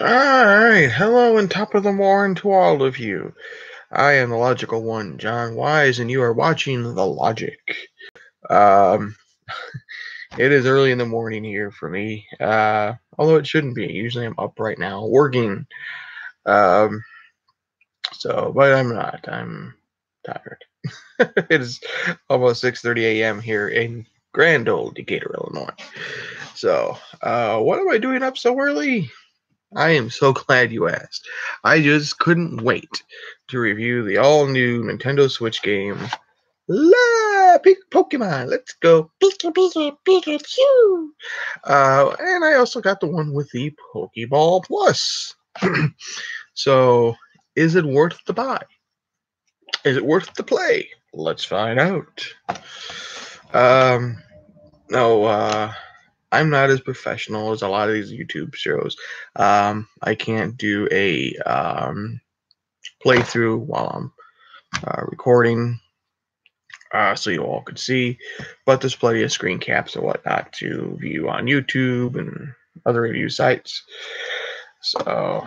All right. Hello and top of the morning to all of you. I am the logical one, John Wise, and you are watching The Logic. Um, it is early in the morning here for me, uh, although it shouldn't be. Usually I'm up right now working. Um, so, but I'm not. I'm tired. it is almost 6:30 a.m. here in grand old Decatur, Illinois. So, uh, what am I doing up so early? I am so glad you asked. I just couldn't wait to review the all new Nintendo Switch game, La Pokemon. Let's go. Pika, Pika, Pikachu. Uh, and I also got the one with the Pokeball Plus. so, is it worth the buy? Is it worth the play? Let's find out. Um, no, uh, I'm not as professional as a lot of these YouTube shows. Um, I can't do a um, playthrough while I'm uh, recording, uh, so you all can see. But there's plenty of screen caps and whatnot to view on YouTube and other review sites. So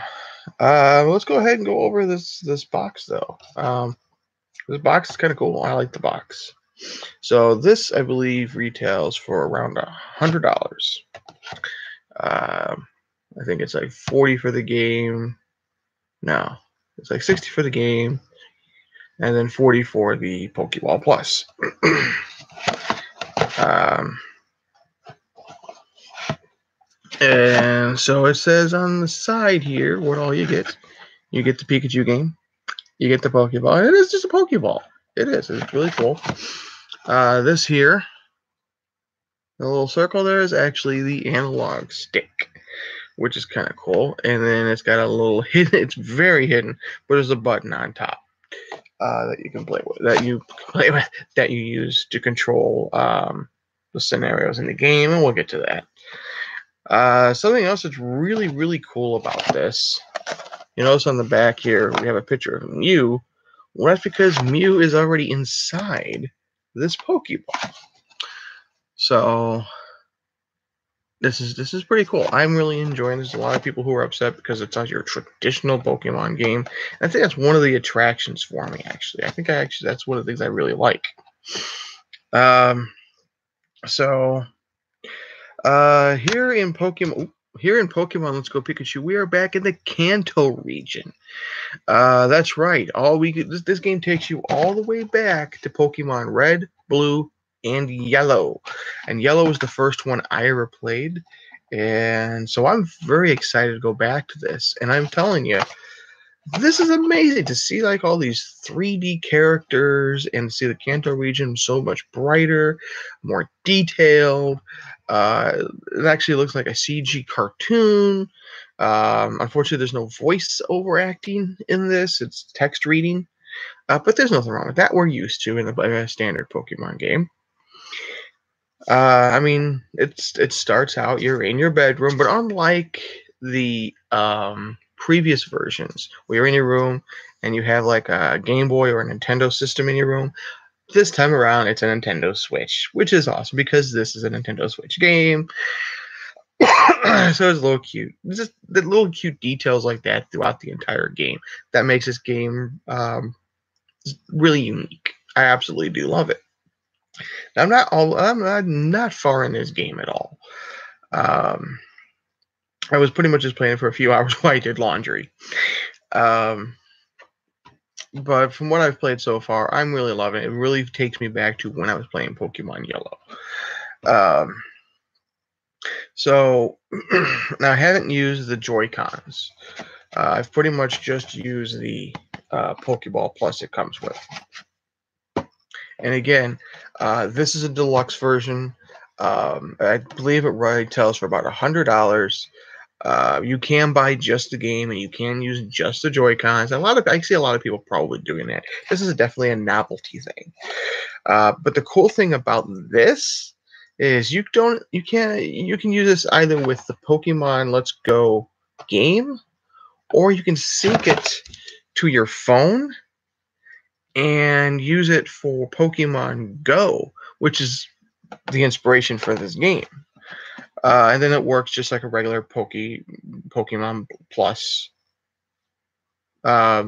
uh, let's go ahead and go over this this box though. Um, this box is kind of cool. I like the box. So this, I believe, retails for around a hundred dollars. Um, I think it's like forty for the game. No, it's like sixty for the game, and then forty for the Pokeball Plus. um, and so it says on the side here what all you get. You get the Pikachu game. You get the Pokeball. It is just a Pokeball. It is. It's really cool. Uh, this here, the little circle there is actually the analog stick, which is kind of cool. And then it's got a little hidden, it's very hidden, but there's a button on top uh, that you can play with, that you play with, that you use to control um, the scenarios in the game. And we'll get to that. Uh, something else that's really, really cool about this, you notice on the back here, we have a picture of Mew. Well, that's because Mew is already inside this Pokeball. So this is this is pretty cool. I'm really enjoying this. A lot of people who are upset because it's not your traditional Pokemon game. I think that's one of the attractions for me. Actually, I think I actually that's one of the things I really like. Um, so uh, here in Pokemon. Here in Pokemon Let's Go Pikachu, we are back in the Kanto region. Uh, that's right. All we this, this game takes you all the way back to Pokemon Red, Blue, and Yellow. And Yellow was the first one I ever played. And so I'm very excited to go back to this. And I'm telling you, this is amazing to see like all these 3D characters and see the Kanto region so much brighter, more detailed. Uh, it actually looks like a CG cartoon. Um, unfortunately, there's no voice overacting in this. It's text reading. Uh, but there's nothing wrong with that. We're used to in a standard Pokemon game. Uh, I mean, it's it starts out you're in your bedroom, but unlike the um, previous versions where you're in your room and you have like a Game Boy or a Nintendo system in your room. This time around, it's a Nintendo Switch, which is awesome because this is a Nintendo Switch game. so it's a little cute. Just the little cute details like that throughout the entire game that makes this game um, really unique. I absolutely do love it. I'm not all. I'm not, far in this game at all. Um, I was pretty much just playing for a few hours while I did laundry. Um, but from what I've played so far, I'm really loving it. It really takes me back to when I was playing Pokemon Yellow. Um, so now I haven't used the Joy Cons. Uh, I've pretty much just used the uh, Pokeball Plus it comes with. And again, uh, this is a deluxe version. Um, I believe it retails for about a hundred dollars. Uh, you can buy just the game and you can use just the Joy Cons. A lot of I see a lot of people probably doing that. This is definitely a novelty thing. Uh, but the cool thing about this is you don't you can't you can use this either with the Pokemon Let's Go game, or you can sync it to your phone and use it for Pokemon Go, which is the inspiration for this game. Uh, and then it works just like a regular Poke Pokemon Plus uh,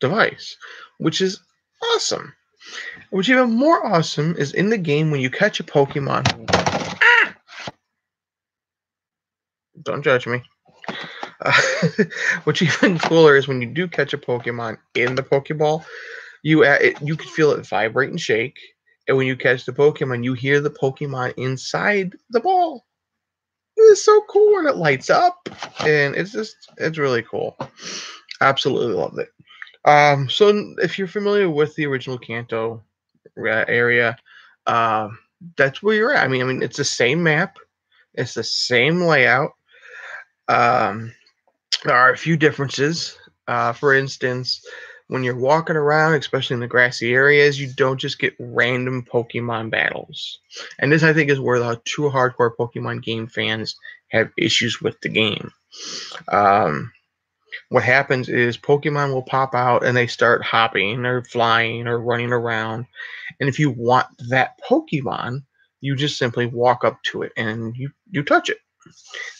device, which is awesome. What's even more awesome is in the game when you catch a Pokemon. Ah! Don't judge me. Uh, what's even cooler is when you do catch a Pokemon in the Pokeball, you uh, it, you can feel it vibrate and shake, and when you catch the Pokemon, you hear the Pokemon inside the ball. It's so cool when it lights up, and it's just it's really cool. Absolutely love it. Um, so if you're familiar with the original Kanto area, uh, that's where you're at. I mean, I mean, it's the same map, it's the same layout. Um, there are a few differences. Uh, for instance, when you're walking around, especially in the grassy areas, you don't just get random Pokemon battles. And this, I think, is where the true hardcore Pokemon game fans have issues with the game. Um, what happens is Pokemon will pop out and they start hopping or flying or running around. And if you want that Pokemon, you just simply walk up to it and you, you touch it.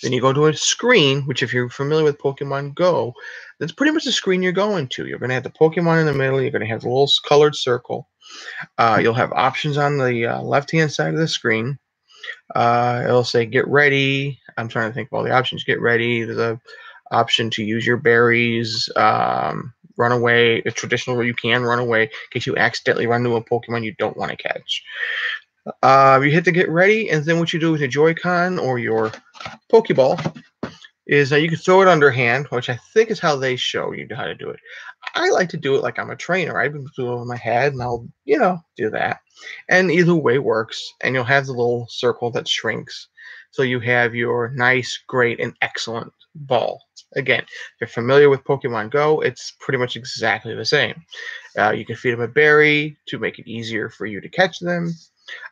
Then you go to a screen, which, if you're familiar with Pokemon Go, that's pretty much the screen you're going to. You're going to have the Pokemon in the middle. You're going to have the little colored circle. Uh, you'll have options on the uh, left hand side of the screen. Uh, it'll say get ready. I'm trying to think of all the options. Get ready. There's a option to use your berries, um, run away, a traditional where you can run away in case you accidentally run into a Pokemon you don't want to catch. Uh, you hit the get ready, and then what you do with your Joy-Con or your Pokeball is that you can throw it underhand, which I think is how they show you how to do it. I like to do it like I'm a trainer. I do it over my head, and I'll, you know, do that. And either way works, and you'll have the little circle that shrinks. So you have your nice, great, and excellent ball. Again, if you're familiar with Pokemon Go, it's pretty much exactly the same. Uh, you can feed them a berry to make it easier for you to catch them.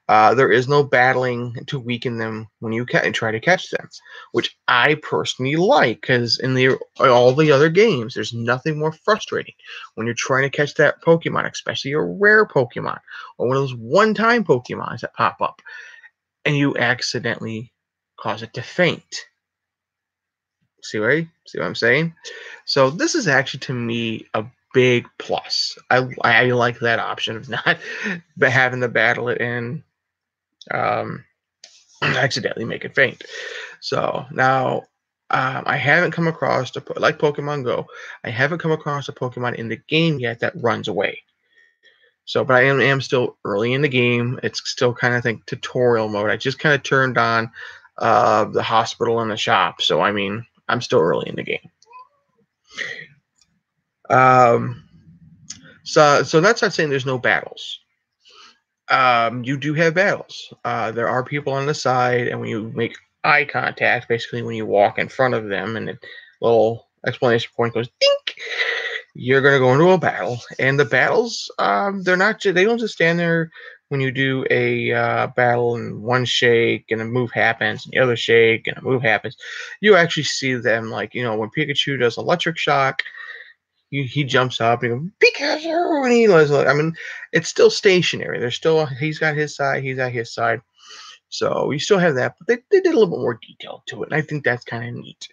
Uh, there is no battling to weaken them when you ca- try to catch them, which I personally like because in the all the other games, there's nothing more frustrating when you're trying to catch that Pokemon, especially a rare Pokemon or one of those one-time Pokemons that pop up, and you accidentally cause it to faint. See what see what I'm saying? So this is actually to me a big plus. I I like that option of not having to battle it and um, accidentally make it faint. So now um, I haven't come across a, like Pokemon Go. I haven't come across a Pokemon in the game yet that runs away. So, but I am, am still early in the game. It's still kind of think tutorial mode. I just kind of turned on uh, the hospital and the shop. So I mean, I'm still early in the game. Um, so, so that's not saying there's no battles. Um, you do have battles. Uh, there are people on the side, and when you make eye contact, basically when you walk in front of them, and the little explanation point goes dink, you're gonna go into a battle. And the battles, um, they're not. They don't just stand there when you do a uh, battle and one shake and a move happens and the other shake and a move happens. You actually see them like you know when Pikachu does electric shock he, he jumps up and goes, Pikachu, and he does, I mean, it's still stationary. There's still, he's got his side, he's at his side. So you still have that, but they, they did a little bit more detail to it, and I think that's kind of neat.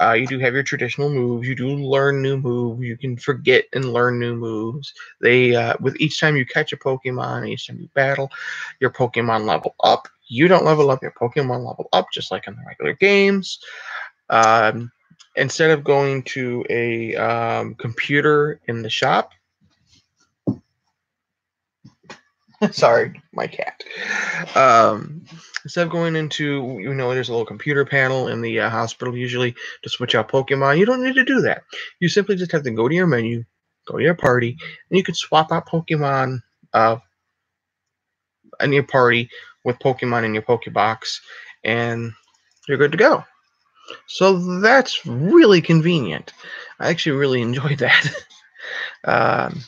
Uh, you do have your traditional moves. You do learn new moves. You can forget and learn new moves. They uh, with each time you catch a Pokemon, each time you battle, your Pokemon level up. You don't level up, your Pokemon level up, just like in the regular games. Um, instead of going to a um, computer in the shop, sorry, my cat. Um, instead of going into, you know, there's a little computer panel in the uh, hospital usually to switch out Pokemon. You don't need to do that. You simply just have to go to your menu, go to your party, and you can swap out Pokemon uh, in your party with Pokemon in your Pokebox, and you're good to go. So that's really convenient. I actually really enjoyed that. um,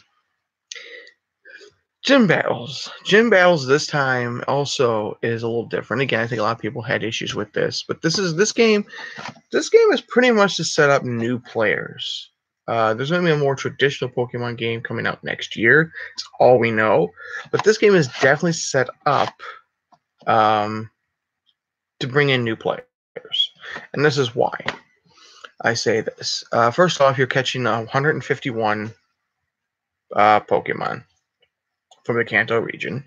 gym battles. Gym battles this time also is a little different. Again, I think a lot of people had issues with this, but this is this game. This game is pretty much to set up new players. Uh, there's going to be a more traditional Pokemon game coming out next year. It's all we know, but this game is definitely set up um, to bring in new players. And this is why I say this. Uh, first off, you're catching 151 uh, Pokemon from the Kanto region.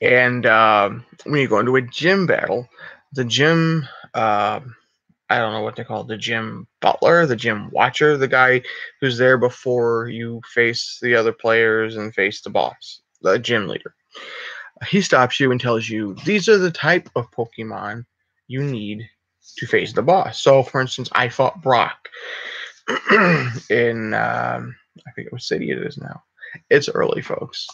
And um, when you go into a gym battle, the gym, uh, I don't know what they call it, the gym butler, the gym watcher, the guy who's there before you face the other players and face the boss, the gym leader. He stops you and tells you these are the type of Pokemon you need to face the boss. So, for instance, I fought Brock in, um, I forget what city it is now. It's early, folks.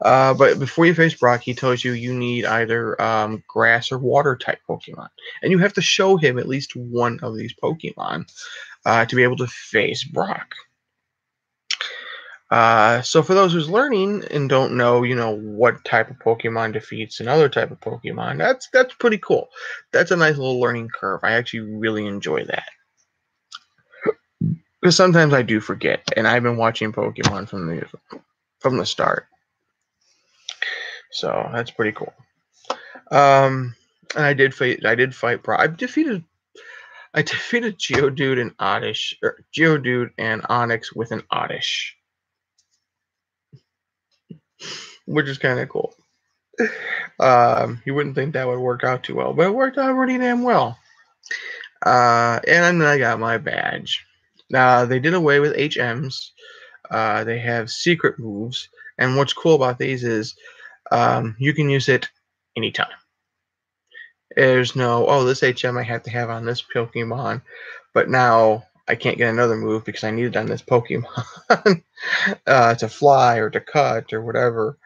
Uh, but before you face Brock, he tells you you need either um, grass or water type Pokemon. And you have to show him at least one of these Pokemon uh, to be able to face Brock. Uh, so for those who's learning and don't know, you know what type of Pokemon defeats another type of Pokemon, that's that's pretty cool. That's a nice little learning curve. I actually really enjoy that because sometimes I do forget, and I've been watching Pokemon from the from the start, so that's pretty cool. Um, and I did fight. I did fight. Pro- I defeated. I defeated Geodude and Oddish, or Geodude and Onix with an Oddish which is kind of cool. Um, you wouldn't think that would work out too well, but it worked out pretty damn well. Uh, and then I got my badge. Now they did away with HMs. Uh, they have secret moves, and what's cool about these is um, you can use it anytime. There's no oh this HM I have to have on this Pokemon, but now I can't get another move because I need it on this Pokemon uh, to fly or to cut or whatever.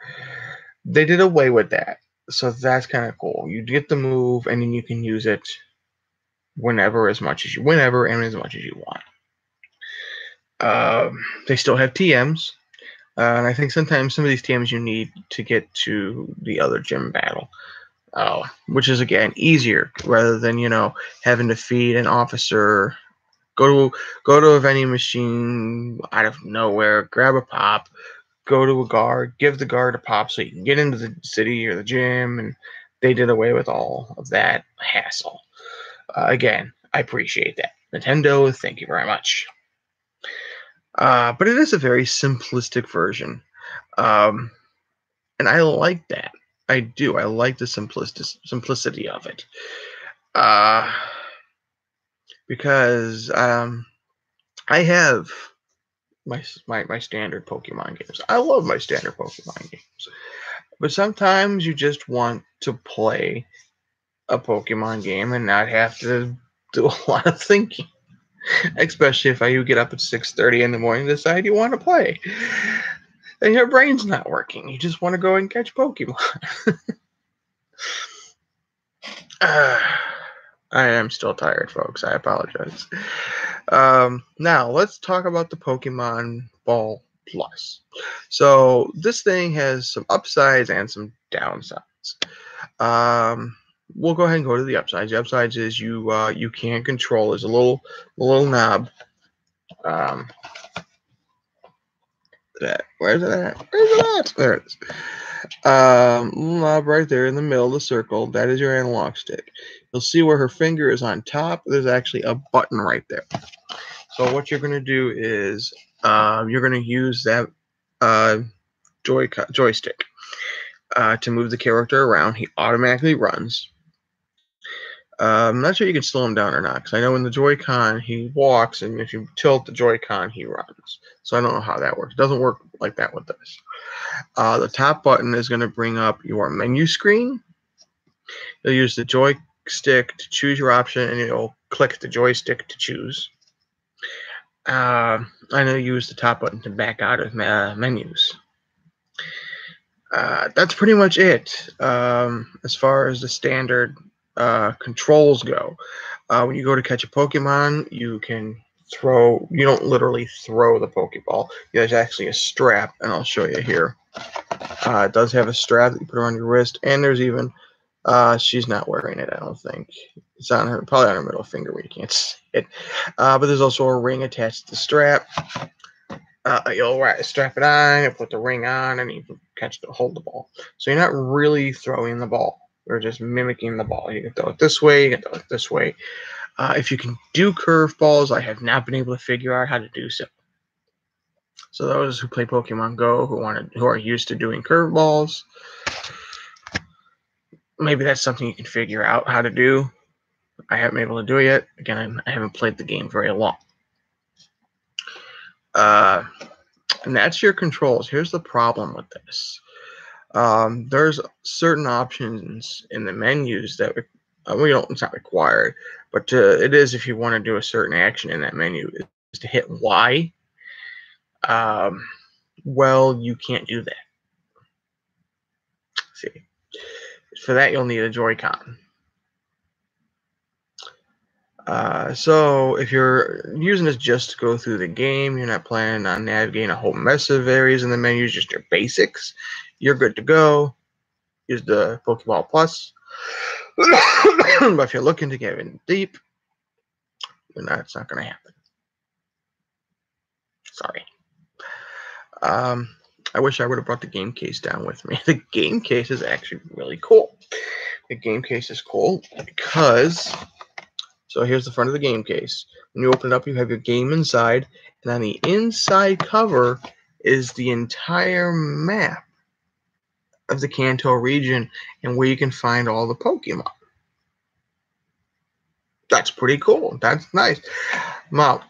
They did away with that. So that's kind of cool. You get the move and then you can use it whenever as much as you whenever and as much as you want. Um, they still have TMs. Uh, and I think sometimes some of these TMs you need to get to the other gym battle. Uh, which is again easier rather than you know having to feed an officer Go to go to a vending machine out of nowhere, grab a pop, go to a guard, give the guard a pop so you can get into the city or the gym, and they did away with all of that hassle. Uh, again, I appreciate that. Nintendo, thank you very much. Uh, but it is a very simplistic version. Um, and I like that. I do. I like the simplistic simplicity of it. Uh, because um, I have my, my my standard Pokemon games. I love my standard Pokemon games, but sometimes you just want to play a Pokemon game and not have to do a lot of thinking. Especially if you get up at six thirty in the morning decide you want to play, and your brain's not working. You just want to go and catch Pokemon. uh, I am still tired, folks. I apologize. Um, now, let's talk about the Pokemon Ball Plus. So, this thing has some upsides and some downsides. Um, we'll go ahead and go to the upsides. The upsides is you uh, you can't control. There's a little a little knob. Um, that where's it at? Where's it at? There it is. Um, knob right there in the middle of the circle. That is your analog stick. You'll see where her finger is on top. There's actually a button right there. So what you're going to do is uh, you're going to use that uh, joy joystick uh, to move the character around. He automatically runs. Uh, I'm not sure you can slow him down or not because I know in the Joy-Con he walks, and if you tilt the Joy-Con, he runs. So I don't know how that works. It doesn't work like that with this. Uh, the top button is going to bring up your menu screen. You'll use the joystick to choose your option, and you'll click the joystick to choose. Uh, I know you use the top button to back out of uh, menus. Uh, that's pretty much it um, as far as the standard uh, controls go. Uh, when you go to catch a Pokemon, you can throw, you don't literally throw the Pokeball. There's actually a strap, and I'll show you here. Uh, it does have a strap that you put around your wrist, and there's even, uh, she's not wearing it, I don't think. It's on her, probably on her middle finger where you can't see it. Uh, but there's also a ring attached to the strap. Uh, you'll right, strap it on, you put the ring on, and you can catch the hold the ball. So you're not really throwing the ball. You're just mimicking the ball. You can throw it this way, you can throw it this way. Uh, if you can do curveballs, I have not been able to figure out how to do so. So those who play Pokemon Go, who want to, who are used to doing curveballs, maybe that's something you can figure out how to do. I haven't been able to do it yet. Again, I haven't played the game very long. Uh, and that's your controls. Here's the problem with this. Um, there's certain options in the menus that uh, we don't. It's not required, but uh, it is if you want to do a certain action in that menu is to hit Y. Um, well, you can't do that. See, for that you'll need a Joy-Con. Uh, so if you're using this just to go through the game, you're not planning on navigating a whole mess of areas in the menus, just your basics, you're good to go. Use the Pokeball Plus. but if you're looking to get in deep, that's not going to happen. Sorry. Um, I wish I would have brought the game case down with me. The game case is actually really cool. The game case is cool because so here's the front of the game case. When you open it up, you have your game inside, and on the inside cover is the entire map of the Kanto region and where you can find all the Pokemon. That's pretty cool. That's nice. Now,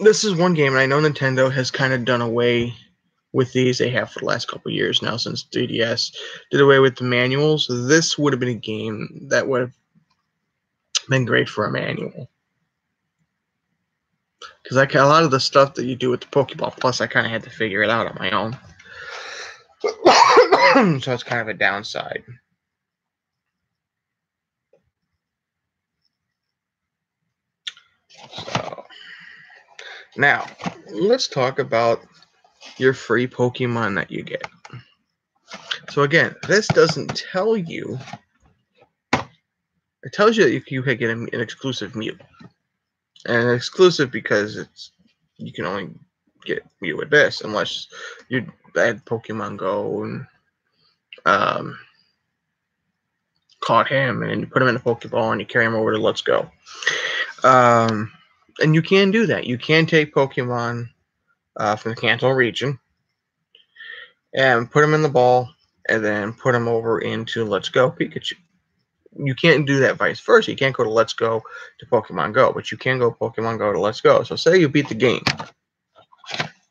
this is one game, and I know Nintendo has kind of done away with these. They have for the last couple years now since 3DS did away with the manuals. This would have been a game that would have been great for a manual. Because like a lot of the stuff that you do with the Pokeball Plus, I kind of had to figure it out on my own. so it's kind of a downside. So now let's talk about your free Pokemon that you get. So again, this doesn't tell you it tells you that you, you can get an, an exclusive Mew. And exclusive because it's you can only get Mew with this unless you add Pokemon Go and um, caught him and you put him in a Pokeball and you carry him over to Let's Go. Um, and you can do that. You can take Pokemon uh, from the Kanto region and put them in the ball and then put them over into Let's Go Pikachu you can't do that vice versa. You can't go to Let's Go to Pokemon Go, but you can go Pokemon Go to Let's Go. So say you beat the game,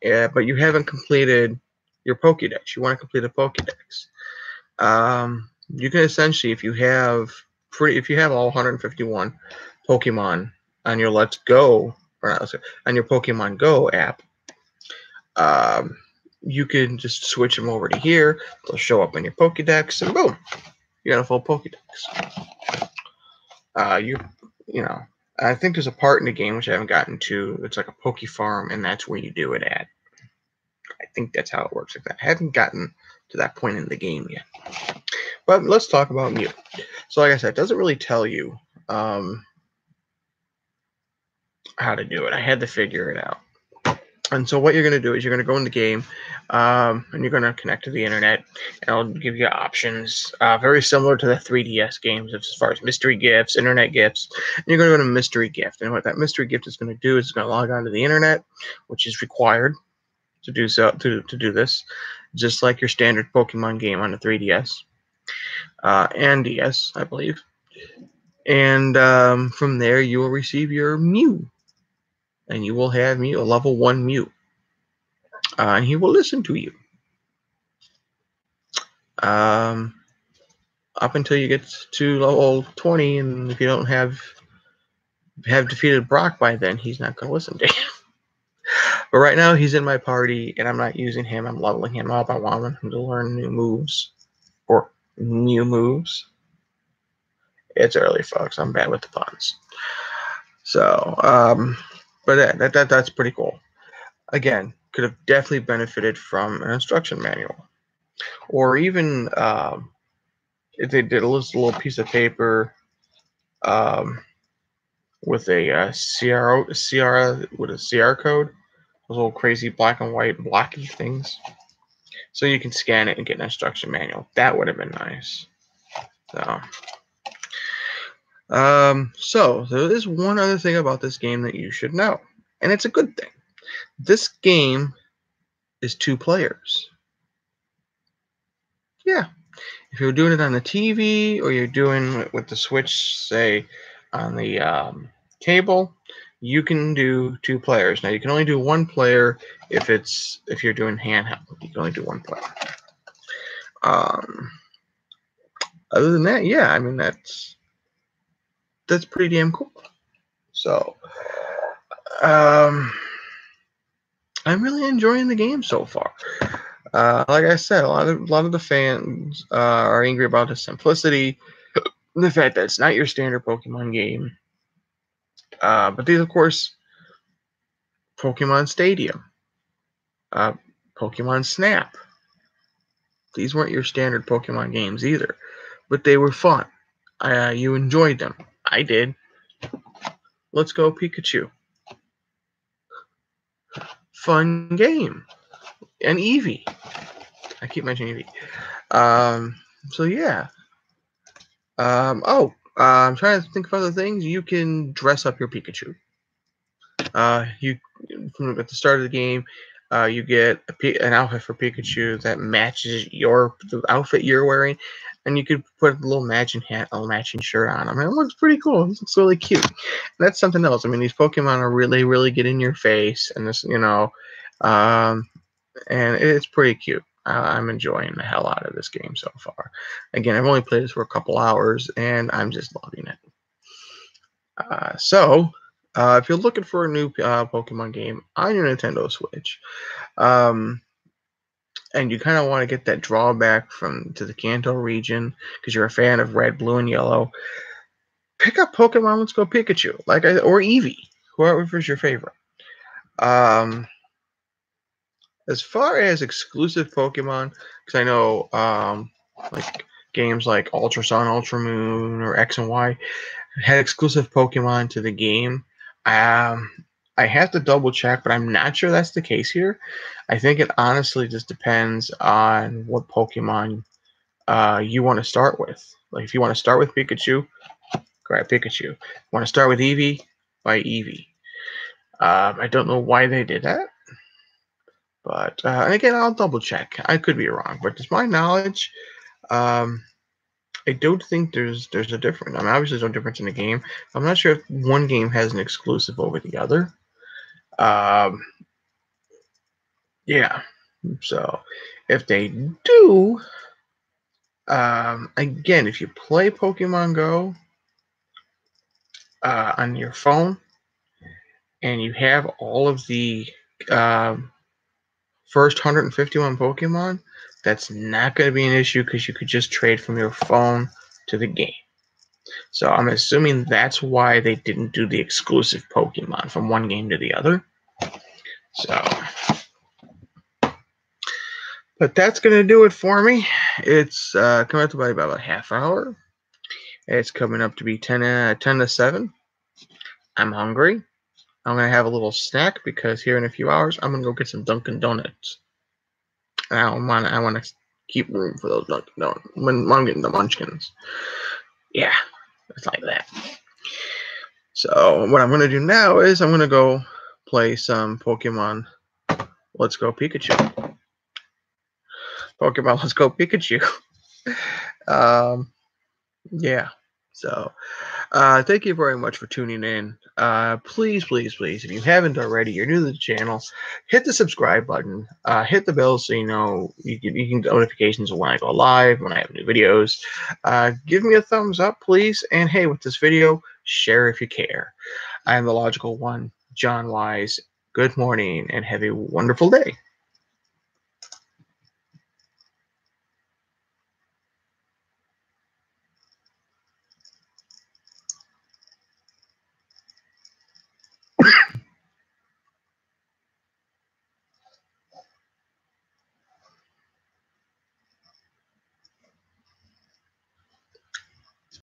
yeah, but you haven't completed your Pokédex. You want to complete a Pokédex. Um, you can essentially, if you have pretty, if you have all 151 Pokemon on your Let's Go or not, on your Pokemon Go app, um, you can just switch them over to here. They'll show up in your Pokédex, and boom, you got a full Pokédex. Uh, you, you know, I think there's a part in the game which I haven't gotten to. It's like a Poke Farm, and that's where you do it at. I think that's how it works. Like that. I haven't gotten to that point in the game yet. But let's talk about Mew. So, like I said, it doesn't really tell you um, how to do it. I had to figure it out. And so what you're going to do is you're going to go in the game um, and you're going to connect to the internet and it'll give you options uh, very similar to the 3DS games as far as mystery gifts, internet gifts. And you're going to go to mystery gift. And what that mystery gift is going to do is it's going to log on to the internet, which is required to do so to, to do this, just like your standard Pokemon game on the 3DS uh, and DS, I believe. And um, from there, you will receive your Mew and you will have Mew, a level one Mew. Uh, and he will listen to you. Um, up until you get to level 20, and if you don't have have defeated Brock by then, he's not going to listen to you. but right now, he's in my party, and I'm not using him. I'm leveling him up. I want him to learn new moves or new moves. It's early, folks. I'm bad with the puns. So, um, but that, that, that that's pretty cool. Again, could have definitely benefited from an instruction manual, or even um, if they did a little, piece of paper um, with a uh, CR with a CR code, those little crazy black and white blocky things, so you can scan it and get an instruction manual. That would have been nice. So. Um, so there is one other thing about this game that you should know, and it's a good thing. This game is two players. Yeah. If you're doing it on the TV or you're doing with the Switch, say on the um, table, you can do two players. Now you can only do one player if it's if you're doing handheld. You can only do one player. Um, other than that, yeah, I mean that's that's pretty damn cool. So, um, I'm really enjoying the game so far. Uh, like I said, a lot of a lot of the fans uh, are angry about the simplicity, the fact that it's not your standard Pokemon game. Uh, but these, of course, Pokemon Stadium, uh, Pokemon Snap. These weren't your standard Pokemon games either, but they were fun. Uh, you enjoyed them. I did. Let's go Pikachu. Fun game. And Eevee. I keep mentioning Eevee. Um, so yeah. Um, oh, uh, I'm trying to think of other things. You can dress up your Pikachu. Uh, you from at the start of the game, uh, you get an outfit for Pikachu that matches your the outfit you're wearing, and you could put a little matching hat, a matching shirt on. And it looks pretty cool. It looks really cute. And that's something else. I mean, these Pokemon are really, really get in your face, and this, you know, um, and it's pretty cute. I'm enjoying the hell out of this game so far. Again, I've only played this for a couple hours, and I'm just loving it. Uh, so, uh, if you're looking for a new uh, Pokemon game on your Nintendo Switch, um, and you kind of want to get that drawback from to the Kanto region because you're a fan of red, blue, and yellow, pick up Pokemon Let's Go Pikachu, like or Eevee, whoever is your favorite. Um, as far as exclusive Pokemon, because I know um, like games like Ultra Sun, Ultra Moon, or X and Y had exclusive Pokemon to the game. Um, I have to double check, but I'm not sure that's the case here. I think it honestly just depends on what Pokemon uh, you want to start with. Like if you want to start with Pikachu, grab Pikachu. Want to start with Eevee? Buy Eevee. Um, I don't know why they did that. But uh, and again, I'll double check. I could be wrong, but to my knowledge, um, I don't think there's there's a difference. I mean, obviously, there's no difference in the game. I'm not sure if one game has an exclusive over the other. Um, yeah. So if they do, um, again, if you play Pokemon Go uh, on your phone and you have all of the um, first 151 Pokemon, that's not going to be an issue because you could just trade from your phone to the game. So I'm assuming that's why they didn't do the exclusive Pokemon from one game to the other. So, but that's going to do it for me. It's uh, coming up to about a half hour. It's coming up to be 10, uh, 10 to 7. I'm hungry. I'm gonna have a little snack because here in a few hours I'm gonna go get some Dunkin' Donuts. And I want I want to keep room for those Dunkin' Donuts when I'm getting the Munchkins. Yeah, it's like that. So what I'm gonna do now is I'm gonna go play some Pokemon. Let's go Pikachu. Pokemon Let's Go Pikachu. um, yeah. So, uh, thank you very much for tuning in. Uh, please, please, please, if you haven't already, you're new to the channel, hit the subscribe button, uh, hit the bell so you know you can, you can get notifications when I go live, when I have new videos. Uh, give me a thumbs up, please. And hey, with this video, share if you care. I am the logical one, John Wise. Good morning and have a wonderful day.